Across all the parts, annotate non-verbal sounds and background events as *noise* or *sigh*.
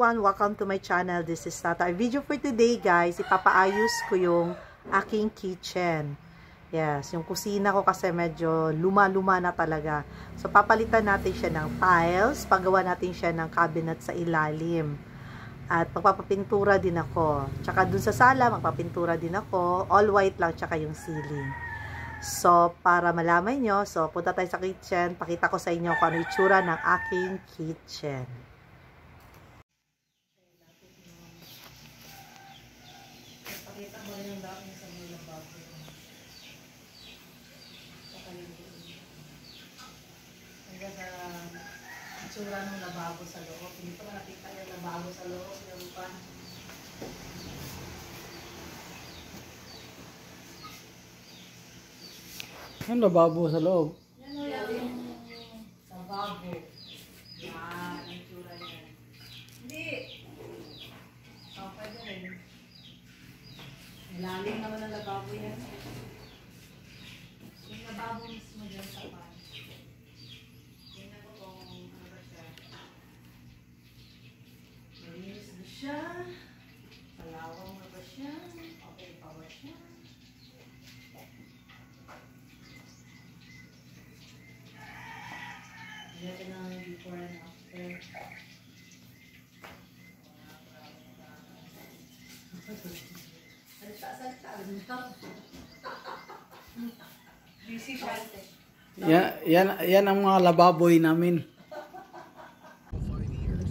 everyone! Welcome to my channel. This is Tata. Our video for today guys, ipapaayos ko yung aking kitchen. Yes, yung kusina ko kasi medyo luma-luma na talaga. So papalitan natin siya ng tiles, paggawa natin siya ng cabinet sa ilalim. At magpapapintura din ako. Tsaka dun sa sala, magpapintura din ako. All white lang, tsaka yung ceiling. So, para malaman nyo, so punta tayo sa kitchen. Pakita ko sa inyo kung ano itsura ng aking kitchen. Pakita mo rin yung dami sa mga lababo. Sa kalimbuin. Ang ganda ng lababo sa loob. Hindi pa nakita yung lababo sa loob. Yung pa. Ang lababo sa loob. Yan o yan yung lababo. Yan, ang itsura niya. Hindi. Oh, pwede rin. Ilalim naman ang lababo yan. Yung lababo mismo dyan sa pan. Tingnan ko kung ano ba siya. Malinis ba siya? Palawang na ba siya? Okay pa ba siya? Ito na ang before and after. Salita, salita. Busy siya. Yan, yan, yan ang mga lababoy namin.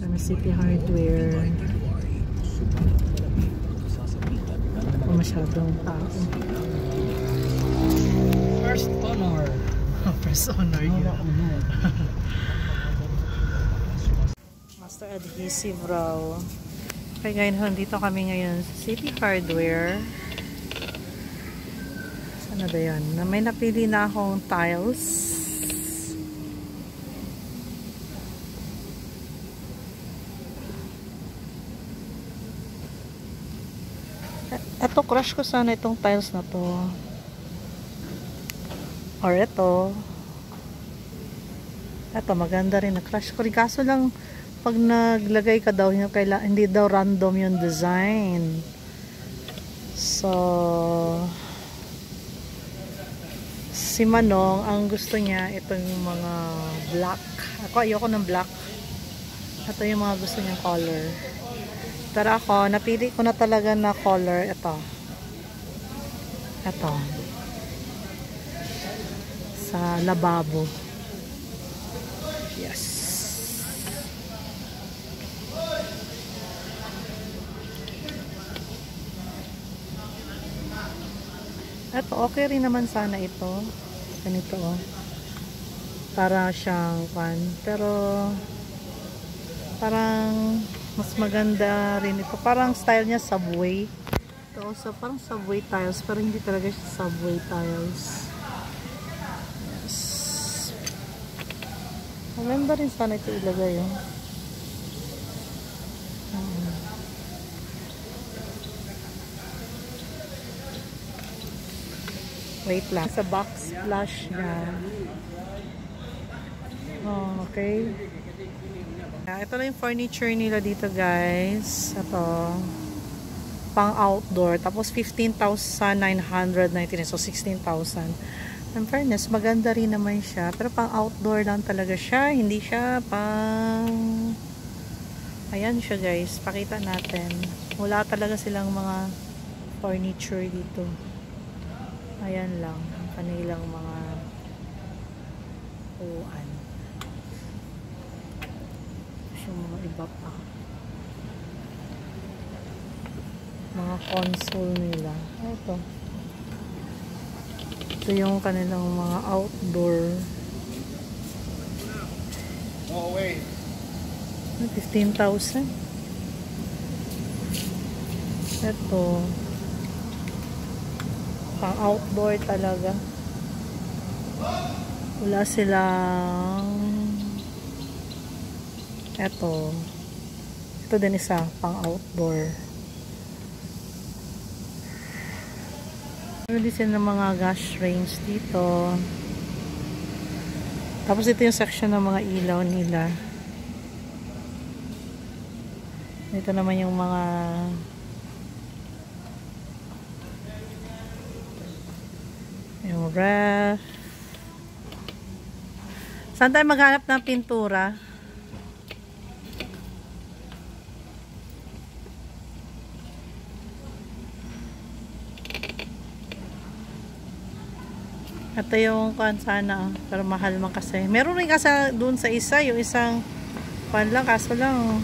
Ano City Hardware. Masyadong tao. First honor. *laughs* First honor yun. Master Adhesive raw. Okay ngayon, nandito kami ngayon sa City Hardware. Saan na ba yan? May napili na akong tiles. Ito, crush ko sana itong tiles na to. Or ito. Ito, maganda rin. Na-crush ko rin. Kaso lang, pag naglagay ka daw, hindi, daw random yung design. So, si Manong, ang gusto niya, ito yung mga black. Ako, ayoko ng black. Ito yung mga gusto niyang color. Pero ako, napili ko na talaga na color. Ito. Ito. Sa lababo. Yes. Ito, okay rin naman sana ito. Ganito, oh. Para siyang pan. Pero, parang, mas maganda rin ito. Parang style niya subway. Ito, so parang subway tiles. Pero hindi talaga siya subway tiles. Maganda rin sana ito ilagay, oh. Hmm. Wait lang. Sa box flush niya. Oh, okay. Ah, Ito na yung furniture nila dito, guys. Ito. Pang outdoor. Tapos, 15,999. So, 16,000. In fairness, maganda rin naman siya. Pero pang outdoor lang talaga siya. Hindi siya pang... Ayan siya, guys. Pakita natin. Wala talaga silang mga furniture dito. Ayan lang. Ang kanilang mga uan. Tapos yung mga iba pa. Mga console nila. Ito. Ito yung kanilang mga outdoor. No way. 15,000. Ito. Pang outdoor talaga. Wala silang Ito. Ito din isa, pang outdoor. Meron din ng mga gas range dito. Tapos ito yung section ng mga ilaw nila. Dito naman yung mga yung ref. Saan tayo maghanap ng pintura? Ito yung kan sana, oh. pero mahal man kasi. Meron rin kasi doon sa isa, yung isang pan lang, kaso lang, oh.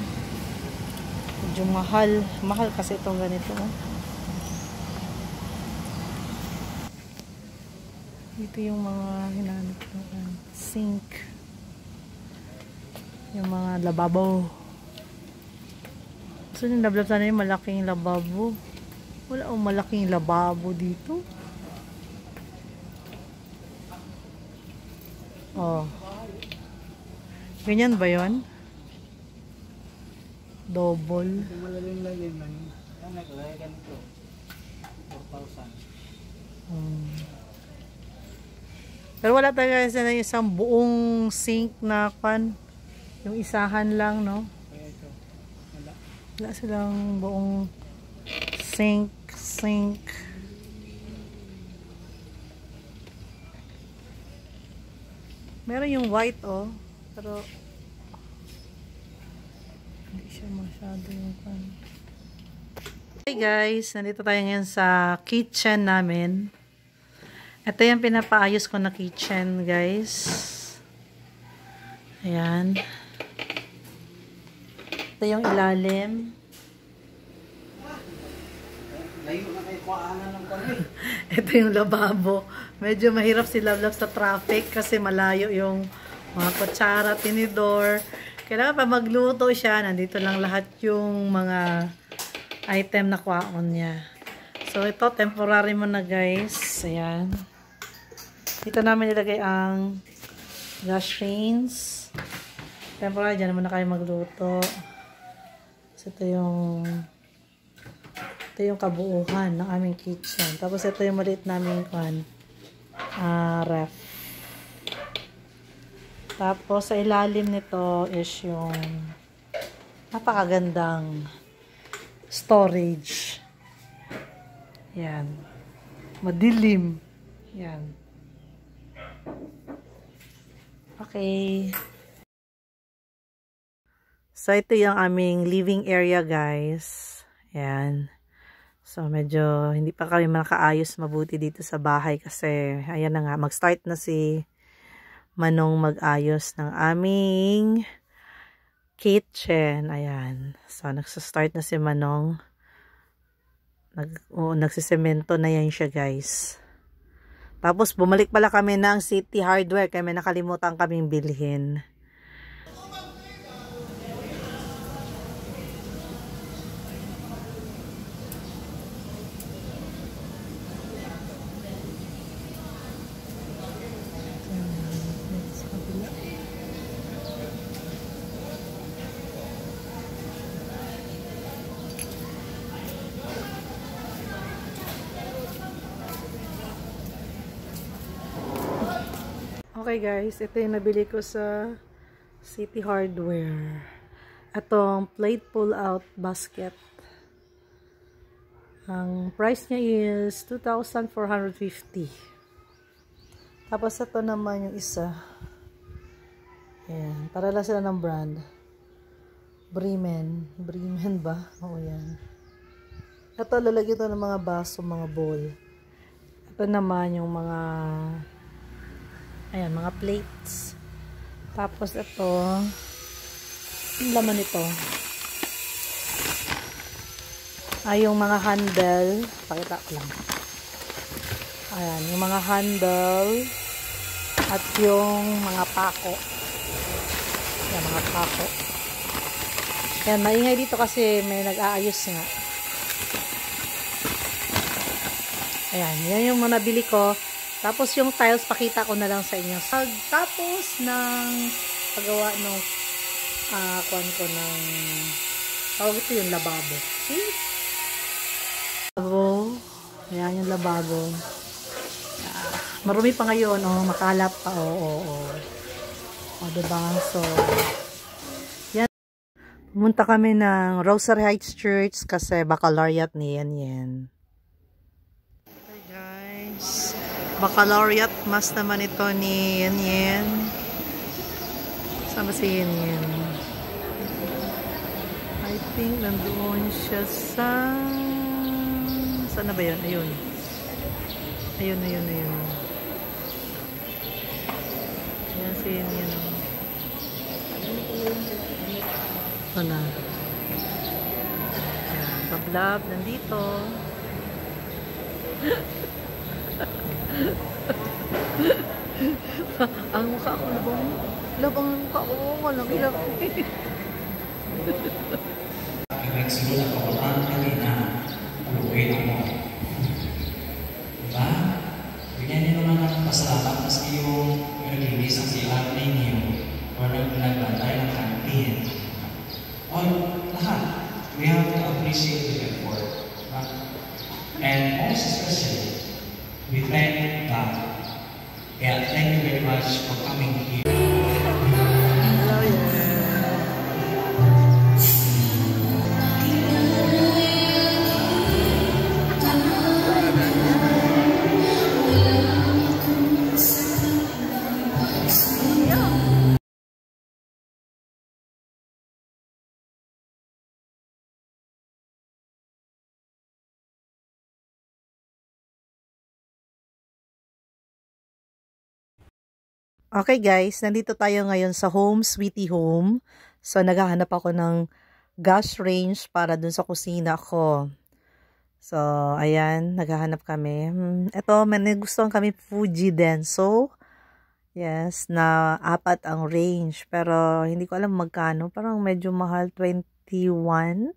medyo mahal. Mahal kasi itong ganito. Oh. Dito yung mga hinanap ko. Sink. Yung mga lababo. So, yung lablab sana yung malaking lababo. Wala akong malaking lababo dito. Oh. Ganyan ba yon? Double. Malalim lang yun lang. Yan, naglagay ganito. 4,000. Hmm. Pero wala talaga yung isang buong sink na pan. Yung isahan lang, no? Wala silang buong sink, sink. Meron yung white, oh. Pero, hindi siya masyado yung pan. Hey guys, nandito tayo ngayon sa kitchen namin. Ito yung pinapaayos ko na kitchen, guys. Ayan. Ito yung ilalim. Layo na kayo ng kami. *laughs* Ito yung lababo. Medyo mahirap si Love sa traffic kasi malayo yung mga kutsara, tinidor. Kailangan pa magluto siya. Nandito lang lahat yung mga item na kwaon niya. So, ito, temporary mo na guys. Ayan. Dito namin ilagay ang gas range. Temporary, dyan naman na kayo magluto. So, ito yung ito yung kabuuhan ng aming kitchen. Tapos ito yung maliit naming kan uh, ref. Tapos sa ilalim nito is yung napakagandang storage. Yan. Madilim. Yan. Okay. So, ito yung aming living area, guys. Yan. So, medyo hindi pa kami makaayos mabuti dito sa bahay kasi ayan na nga, mag-start na si Manong mag-ayos ng aming kitchen. Ayan. So, nagsa-start na si Manong. Nag, oh, nagsisemento na yan siya, guys. Tapos, bumalik pala kami ng City Hardware kaya may nakalimutan kaming bilhin. Okay guys, ito yung nabili ko sa City Hardware. Itong plate pull-out basket. Ang price niya is 2,450. Tapos ito naman yung isa. Ayan, para lang sila ng brand. Bremen. Bremen ba? Oo yan. Ito, lalagyan ito ng mga baso, mga bowl. Ito naman yung mga Ayan, mga plates. Tapos ito, laman nito. Ay, yung mga handle. Pakita ko lang. Ayan, yung mga handle. At yung mga pako. Ayan, mga pako. Ayan, maingay dito kasi may nag-aayos nga. Ayan, yan yung mga nabili ko. Tapos yung tiles, pakita ko na lang sa inyo. Tapos ng paggawa ng uh, kuan ko ng tawag ito yung lababo. See? Lababo. Ayan yung lababo. Uh, marumi pa ngayon, oh, makalap pa. Oo, oh, oo, oh, oh. oh, diba? So, yan. Pumunta kami ng Rosary Heights Church kasi baccalaureate ni Yan Yan. Okay guys, baccalaureate mas naman ito ni Yan Yan. Saan si Yan Yan? I think nandoon siya sa... Saan ba yun? Ayun. Ayun, ayun, ayun. Ayan si Yan Yan. oh. Ayan, bablab, nandito. *laughs* ang mukha ko labang. Labang ang mukha ko. Walang ilap. Ibig siguro na kaportante na uluin mo. Diba? Bigyan niyo naman ng pasalamat maski yung naglinis ang silang ninyo o nag nagbantay ng kantin. O lahat. We have to appreciate the effort. Diba? And most especially, we thank God. Kaya thank you very much for coming here. Okay guys, nandito tayo ngayon sa Home Sweetie Home. So naghahanap ako ng gas range para dun sa kusina ko. So ayan, naghahanap kami. Hmm, Ito, may nagustuhan kami Fuji Denso. Yes, na apat ang range. Pero hindi ko alam magkano. Parang medyo mahal, 21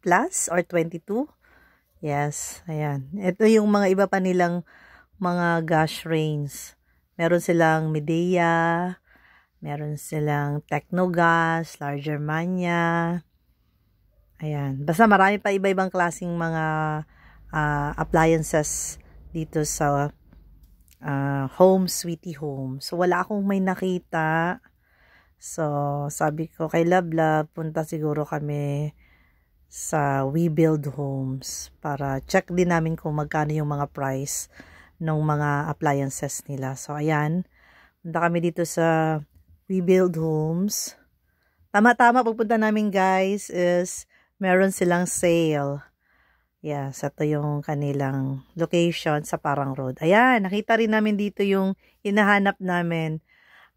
plus or 22. Yes, ayan. Ito yung mga iba pa nilang mga gas range. Meron silang Medea, meron silang Technogas, Larger Mania. Ayan. Basta marami pa iba-ibang klaseng mga ah, appliances dito sa ah, Home Sweetie Home. So, wala akong may nakita. So, sabi ko kay Love Love, punta siguro kami sa We Build Homes para check din namin kung magkano yung mga price ng mga appliances nila. So, ayan. Punta kami dito sa We Build Homes. Tama-tama pagpunta namin guys is meron silang sale. Yes, ito yung kanilang location sa Parang Road. Ayan, nakita rin namin dito yung hinahanap namin.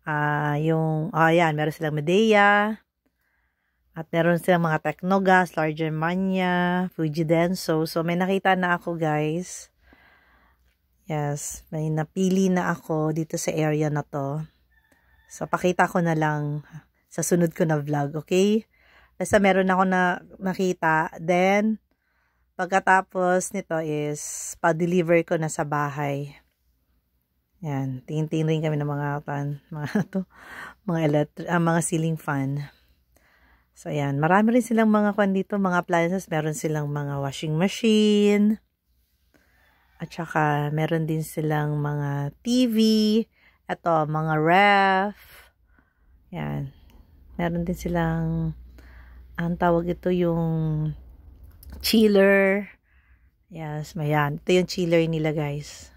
Ah, yung, ah, ayan, meron silang Medea. At meron silang mga Technogas, Larger Mania, Fuji Denso. So, may nakita na ako guys. Yes, may napili na ako dito sa area na to. So, pakita ko na lang sa sunod ko na vlog, okay? Basta meron ako na nakita. Then, pagkatapos nito is, pa-deliver ko na sa bahay. Yan, tingin-tingin rin kami ng mga pan, mga *laughs* to, mga electric, ah, mga ceiling fan. So, ayan. Marami rin silang mga kwan dito, mga appliances. Meron silang mga washing machine. At saka, meron din silang mga TV. Ito, mga ref. Yan. Meron din silang, ang tawag ito yung chiller. Yes, mayan. Ito yung chiller nila, guys.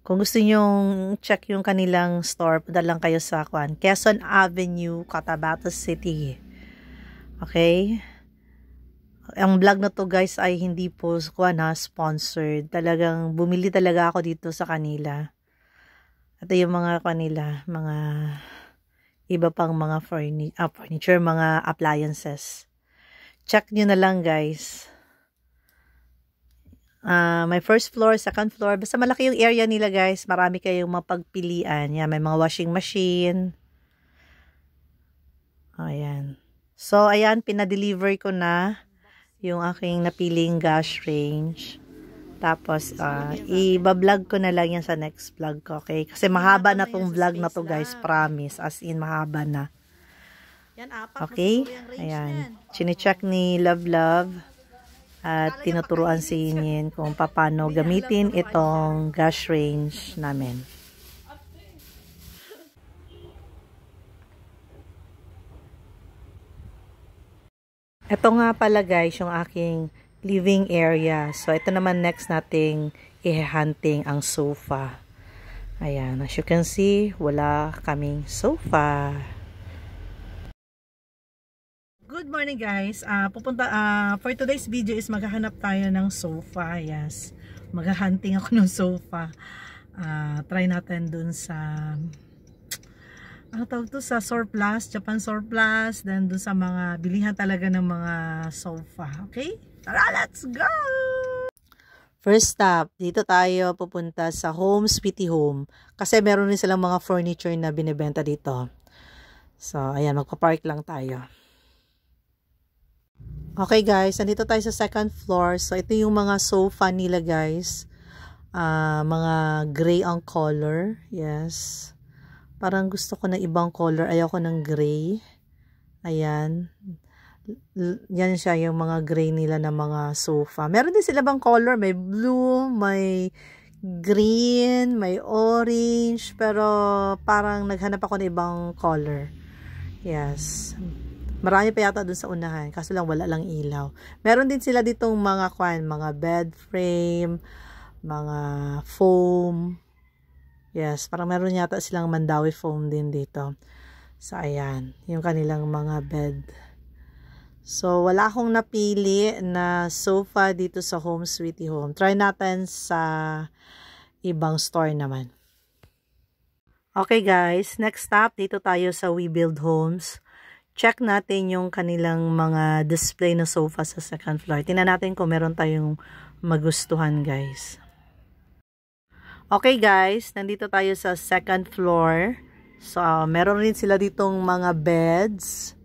Kung gusto nyong check yung kanilang store, punta lang kayo sa kwan, Quezon Avenue, Cotabato City. Okay? Ang vlog na to guys ay hindi po kwan ha, sponsored. Talagang bumili talaga ako dito sa kanila. Ito yung mga kanila, mga iba pang mga furni ah, furniture, mga appliances. Check nyo na lang guys. Ah, may first floor, second floor. Basta malaki yung area nila guys. Marami kayong mapagpilian. Yan, may mga washing machine. Ayan. So, ayan, pinadeliver ko na yung aking napiling gas range. Tapos, ah, i-vlog ko na lang yan sa next vlog ko, okay? Kasi mahaba na tong vlog na to, guys. Promise. As in, mahaba na. Okay? Ayan. Chine-check ni Love Love at tinuturuan si Yin kung paano gamitin itong gas range namin. Ito nga pala guys, yung aking living area. So, ito naman next nating i-hunting ang sofa. Ayan, as you can see, wala kaming sofa. Good morning guys. Uh, pupunta, uh, for today's video is maghahanap tayo ng sofa. Yes, maghahunting ako ng sofa. Uh, try natin dun sa ano tawag to sa surplus, Japan surplus, then dun sa mga bilihan talaga ng mga sofa. Okay? Tara, let's go! First stop, dito tayo pupunta sa Home Sweetie Home. Kasi meron rin silang mga furniture na binibenta dito. So, ayan, magpa-park lang tayo. Okay guys, nandito tayo sa second floor. So, ito yung mga sofa nila guys. Uh, mga gray ang color. Yes. Parang gusto ko ng ibang color. Ayoko ng gray. Ayan. Yan siya yung mga gray nila na mga sofa. Meron din sila bang color? May blue, may green, may orange. Pero parang naghanap ako ng ibang color. Yes. Marami pa yata dun sa unahan. Kaso lang wala lang ilaw. Meron din sila ditong mga kwan, mga bed frame, mga foam, Yes, parang meron yata silang Mandawi foam din dito. So, ayan. Yung kanilang mga bed. So, wala akong napili na sofa dito sa Home Sweetie Home. Try natin sa ibang store naman. Okay guys, next stop, dito tayo sa We Build Homes. Check natin yung kanilang mga display na sofa sa second floor. Tingnan natin kung meron tayong magustuhan guys. Okay guys, nandito tayo sa second floor. So, meron rin sila ditong mga beds.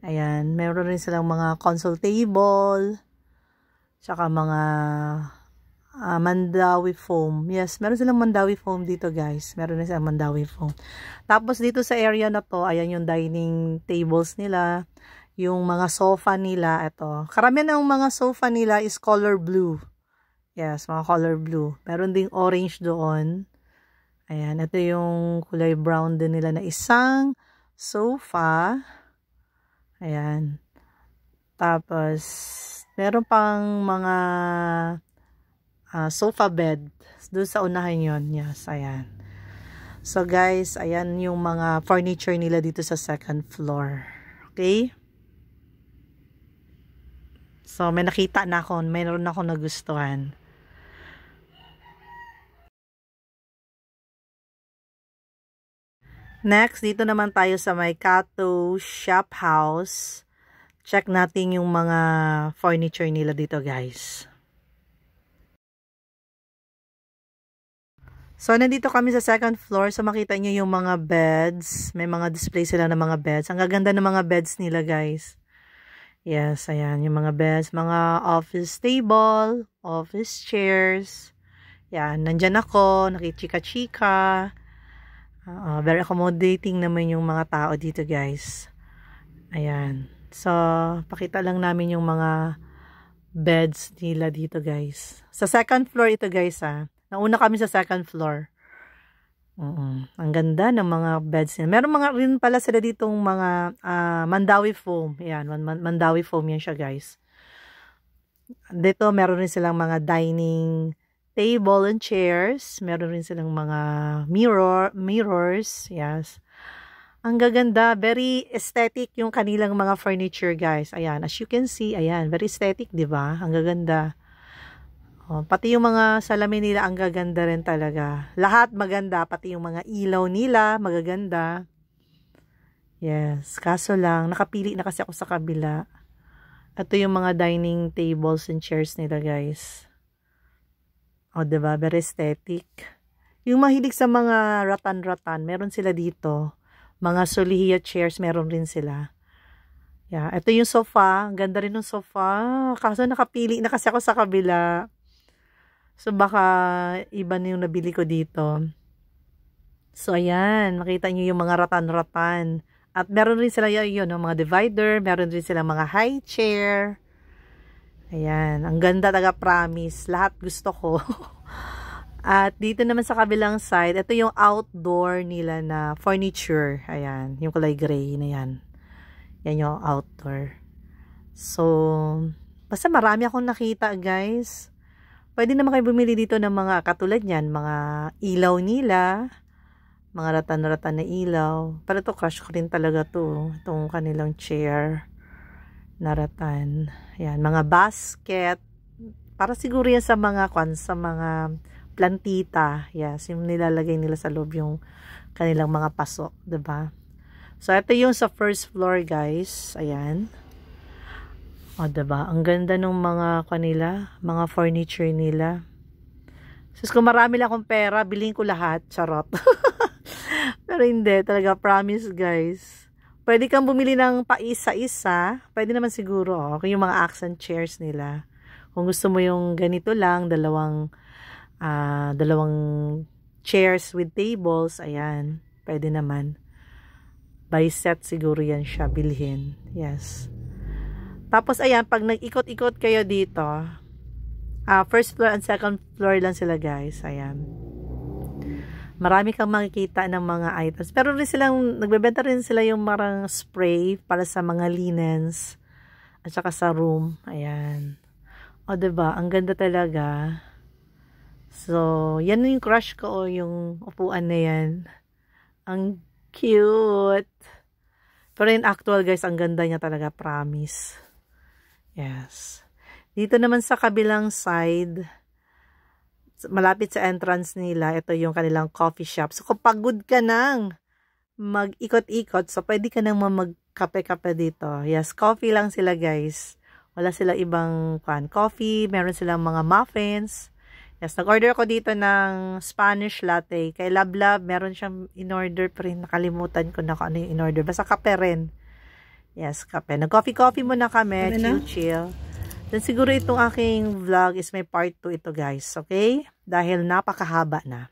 Ayan, meron rin silang mga console table. Tsaka mga uh, Mandawi foam. Yes, meron silang Mandawi foam dito guys. Meron rin silang Mandawi foam. Tapos dito sa area na to, ayan yung dining tables nila. Yung mga sofa nila, ito. Karamihan ng mga sofa nila is color blue. Yes, mga color blue. Meron ding orange doon. Ayan, ito yung kulay brown din nila na isang sofa. Ayan. Tapos, meron pang mga uh, sofa bed. Doon sa unahan yon Yes, ayan. So guys, ayan yung mga furniture nila dito sa second floor. Okay? So, may nakita na ako. Mayroon ako nagustuhan. Next, dito naman tayo sa may Kato Shop House. Check natin yung mga furniture nila dito guys. So, nandito kami sa second floor. So, makita nyo yung mga beds. May mga display sila ng mga beds. Ang gaganda ng mga beds nila, guys. Yes, ayan. Yung mga beds. Mga office table, office chairs. Yan, nandyan ako. Nakichika-chika. Uh, very accommodating naman yung mga tao dito guys. Ayan. So, pakita lang namin yung mga beds nila dito guys. Sa second floor ito guys ha. Nauna kami sa second floor. Uh -uh. Ang ganda ng mga beds nila. Meron mga rin pala sila ditong mga uh, Mandawi foam. Ayan, Mandawi foam yan siya guys. Dito meron rin silang mga dining table and chairs. Meron rin silang mga mirror, mirrors. Yes. Ang gaganda. Very aesthetic yung kanilang mga furniture, guys. Ayan. As you can see, ayan. Very aesthetic, di ba? Ang gaganda. Oh, pati yung mga salamin nila, ang gaganda rin talaga. Lahat maganda. Pati yung mga ilaw nila, magaganda. Yes. Kaso lang, nakapili na kasi ako sa kabila. Ito yung mga dining tables and chairs nila, guys. O, oh, diba? Very aesthetic. Yung mahilig sa mga ratan-ratan, meron sila dito. Mga solihiya chairs, meron rin sila. Yeah, ito yung sofa. Ganda rin ng sofa. Kaso nakapili na kasi ako sa kabila. So, baka iba na yung nabili ko dito. So, ayan. Makita nyo yung mga ratan-ratan. At meron rin sila yun, yun mga divider. Meron rin sila mga high chair. Ayan, ang ganda taga promise. Lahat gusto ko. *laughs* At dito naman sa kabilang side, ito yung outdoor nila na furniture. Ayan, yung kulay gray na yan. Yan yung outdoor. So, basta marami akong nakita guys. Pwede naman kayo bumili dito ng mga katulad niyan, mga ilaw nila, mga ratan-ratan na ilaw. Pero to crush ko rin talaga to, itong kanilang chair na ratan. Yan, mga basket. Para siguro yan sa mga kwan, sa mga plantita. Yes, yung nilalagay nila sa loob yung kanilang mga paso, ba? So ito yung sa first floor, guys. Ayan. O, ba? Ang ganda ng mga kanila, mga furniture nila. Sus, kung marami lang akong pera, bilhin ko lahat. Charot. *laughs* Pero hindi, talaga promise, guys. Pwede kang bumili ng paisa-isa. Pwede naman siguro, oh, yung mga accent chairs nila. Kung gusto mo yung ganito lang, dalawang uh, dalawang chairs with tables, ayan, pwede naman. By set siguro yan siya bilhin. Yes. Tapos ayan, pag nag-ikot-ikot kayo dito, uh, first floor and second floor lang sila guys. Ayan. Marami kang makikita ng mga items. Pero rin silang, nagbebenta rin sila yung marang spray para sa mga linens at saka sa room. Ayan. O, ba diba? Ang ganda talaga. So, yan yung crush ko o yung upuan na yan. Ang cute. Pero in actual guys, ang ganda niya talaga, promise. Yes. Dito naman sa kabilang side, malapit sa entrance nila, ito yung kanilang coffee shop. So, kung pagod ka nang mag-ikot-ikot, so pwede ka nang magkape-kape dito. Yes, coffee lang sila guys. Wala sila ibang pan coffee, meron silang mga muffins, Yes, nag-order ako dito ng Spanish latte. Kay Love Love, meron siyang in-order pa rin. Nakalimutan ko na kung ano yung in-order. Basta kape rin. Yes, kape. Nag-coffee-coffee muna kami. Chill-chill. Then siguro itong aking vlog is may part 2 ito guys. Okay? Dahil napakahaba na.